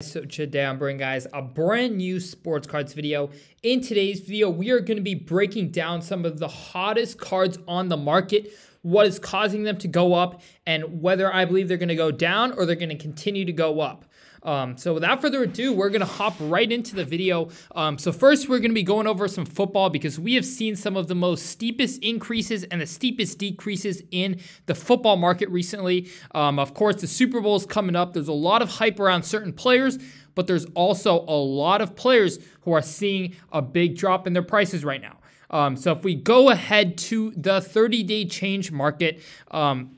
So today I'm bringing guys a brand new sports cards video. In today's video, we are going to be breaking down some of the hottest cards on the market, what is causing them to go up, and whether I believe they're going to go down or they're going to continue to go up. Um, so without further ado, we're going to hop right into the video. Um, so first, we're going to be going over some football because we have seen some of the most steepest increases and the steepest decreases in the football market recently. Um, of course, the Super Bowl is coming up. There's a lot of hype around certain players, but there's also a lot of players who are seeing a big drop in their prices right now. Um, so if we go ahead to the 30-day change market, um,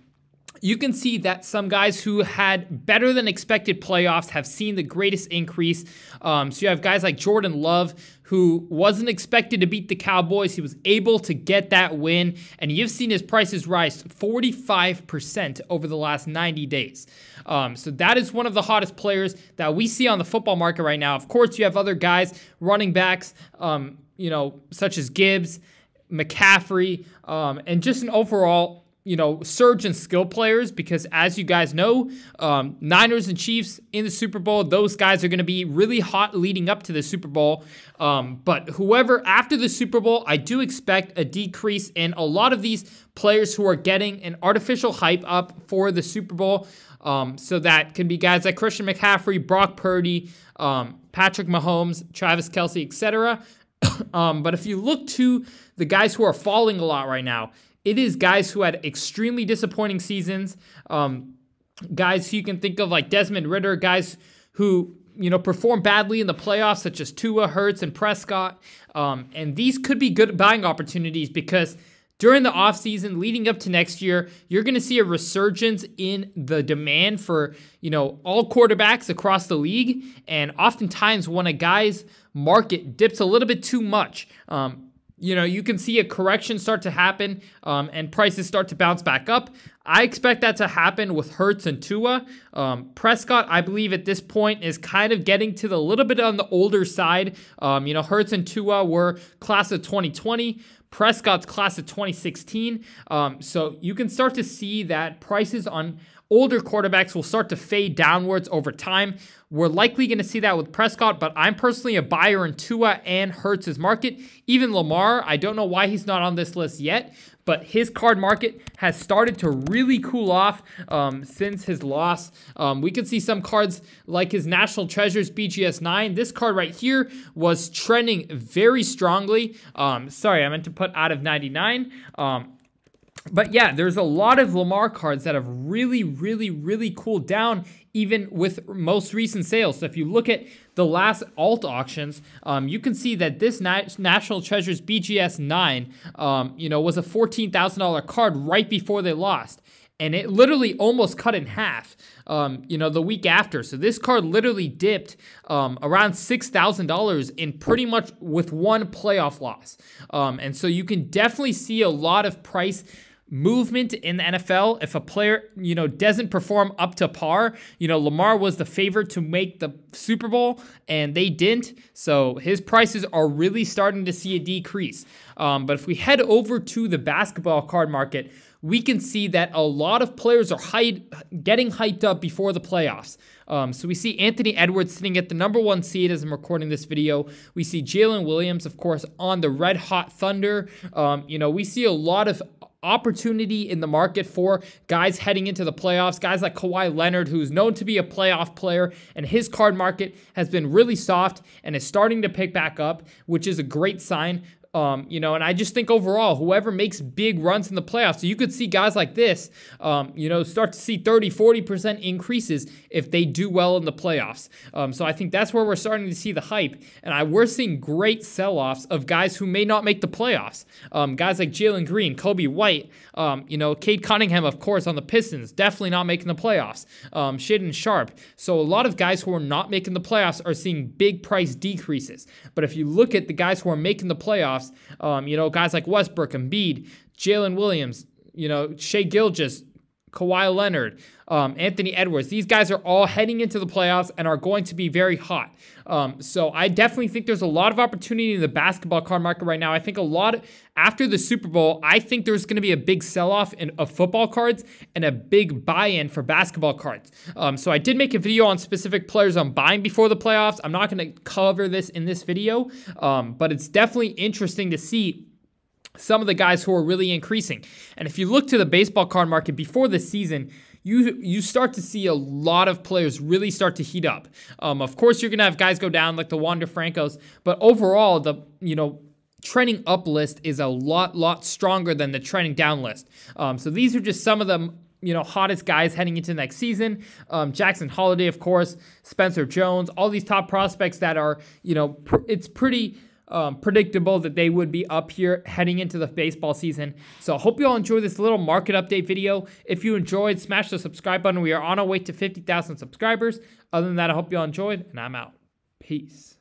you can see that some guys who had better than expected playoffs have seen the greatest increase. Um, so you have guys like Jordan Love, who wasn't expected to beat the Cowboys. He was able to get that win, and you've seen his prices rise 45% over the last 90 days. Um, so that is one of the hottest players that we see on the football market right now. Of course, you have other guys, running backs, um, you know, such as Gibbs, McCaffrey, um, and just an overall you know, surge in skill players because, as you guys know, um, Niners and Chiefs in the Super Bowl, those guys are going to be really hot leading up to the Super Bowl. Um, but whoever after the Super Bowl, I do expect a decrease in a lot of these players who are getting an artificial hype up for the Super Bowl. Um, so that can be guys like Christian McCaffrey, Brock Purdy, um, Patrick Mahomes, Travis Kelce, etc. um, but if you look to the guys who are falling a lot right now, it is guys who had extremely disappointing seasons. Um, guys who you can think of like Desmond Ridder, guys who you know perform badly in the playoffs, such as Tua, Hurts, and Prescott. Um, and these could be good buying opportunities because during the offseason leading up to next year, you're going to see a resurgence in the demand for, you know, all quarterbacks across the league. And oftentimes when a guy's market dips a little bit too much, um, you know, you can see a correction start to happen um, and prices start to bounce back up. I expect that to happen with Hurts and Tua. Um, Prescott, I believe at this point is kind of getting to the little bit on the older side. Um, you know, Hurts and Tua were class of 2020. Prescott's class of 2016. Um, so you can start to see that prices on older quarterbacks will start to fade downwards over time. We're likely going to see that with Prescott, but I'm personally a buyer in Tua and Hurts' market. Even Lamar, I don't know why he's not on this list yet, but his card market has started to really cool off um, since his loss. Um, we could see some cards like his National Treasures BGS 9. This card right here was trending very strongly. Um, sorry, I meant to put out of 99. But yeah, there's a lot of Lamar cards that have really, really, really cooled down even with most recent sales. So if you look at the last alt auctions, um, you can see that this Na- National Treasures BGS 9, um, you know, was a $14,000 card right before they lost. And it literally almost cut in half, um, you know, the week after. So this card literally dipped um, around $6,000 in pretty much with one playoff loss. Um, and so you can definitely see a lot of price movement in the NFL. If a player, you know, doesn't perform up to par, you know, Lamar was the favorite to make the Super Bowl and they didn't. So his prices are really starting to see a decrease. Um, but if we head over to the basketball card market, we can see that a lot of players are hyped, getting hyped up before the playoffs. Um, so we see Anthony Edwards sitting at the number one seed as I'm recording this video. We see Jalen Williams, of course, on the red hot Thunder. Um, you know, we see a lot of opportunity in the market for guys heading into the playoffs. Guys like Kawhi Leonard, who's known to be a playoff player, and his card market has been really soft and is starting to pick back up, which is a great sign um, you know, and I just think overall, whoever makes big runs in the playoffs, so you could see guys like this, um, you know, start to see 30, 40% increases if they do well in the playoffs. Um, so I think that's where we're starting to see the hype. And I we're seeing great sell offs of guys who may not make the playoffs. Um, guys like Jalen Green, Coby White, um, you know, Cade Cunningham, of course, on the Pistons, definitely not making the playoffs. Um, Shaedon Sharpe. So a lot of guys who are not making the playoffs are seeing big price decreases. But if you look at the guys who are making the playoffs, playoffs. Um, you know, guys like Westbrook, Embiid, Jalen Williams, you know, Shai Gilgeous, Kawhi Leonard, um, Anthony Edwards. These guys are all heading into the playoffs and are going to be very hot. Um, so I definitely think there's a lot of opportunity in the basketball card market right now. I think a lot of, after the Super Bowl, I think there's going to be a big sell-off in, of football cards and a big buy-in for basketball cards. Um, so I did make a video on specific players I'm buying before the playoffs. I'm not going to cover this in this video, um, but it's definitely interesting to see some of the guys who are really increasing. And if you look to the baseball card market before the season, you you start to see a lot of players really start to heat up. Um, of course, you're gonna have guys go down like the Wander Francos, but overall, the you know trending up list is a lot lot stronger than the trending down list. Um, so these are just some of the you know hottest guys heading into next season. Um, Jackson Holliday, of course, Spencer Jones, all these top prospects that are you know pr- it's pretty um, predictable that they would be up here heading into the baseball season. So I hope you all enjoy this little market update video. If you enjoyed, smash the subscribe button. We are on our way to 50,000 subscribers. Other than that, I hope you all enjoyed, and I'm out. Peace.